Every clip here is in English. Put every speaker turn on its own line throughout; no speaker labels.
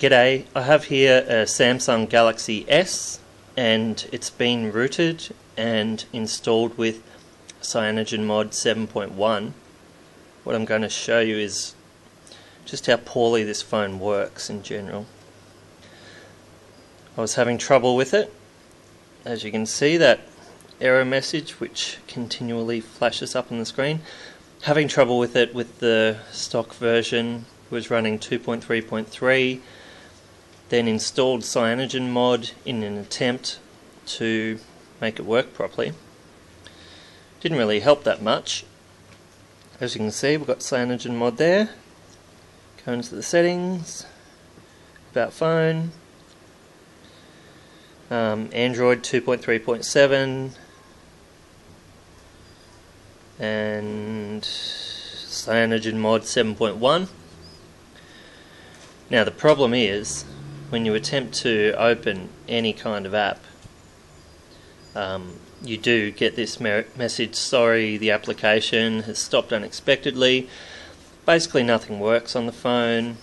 G'day, I have here a Samsung Galaxy S and it's been rooted and installed with CyanogenMod 7.1. What I'm going to show you is just how poorly this phone works in general. I was having trouble with it. As you can see that error message which continually flashes up on the screen. Having trouble with it with the stock version was running 2.3.3 then installed CyanogenMod in an attempt to make it work properly. Didn't really help that much. As you can see, we've got CyanogenMod there. Go into the settings, about phone, um, Android 2.3.7, and CyanogenMod 7.1. Now the problem is when you attempt to open any kind of app, um, you do get this message sorry, the application has stopped unexpectedly. Basically, nothing works on the phone.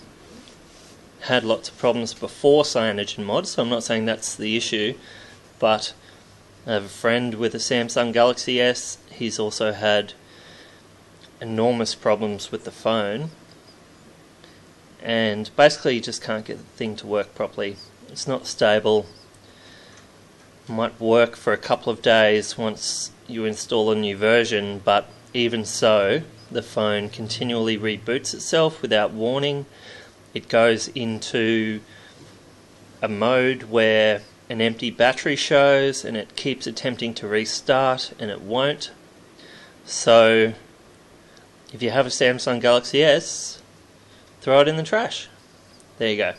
Had lots of problems before CyanogenMod, so I'm not saying that's the issue, but I have a friend with a Samsung Galaxy S. He's also had enormous problems with the phone and basically you just can't get the thing to work properly. It's not stable. It Might work for a couple of days once you install a new version, but even so, the phone continually reboots itself without warning. It goes into a mode where an empty battery shows and it keeps attempting to restart and it won't. So, if you have a Samsung Galaxy S, throw it in the trash. There you go.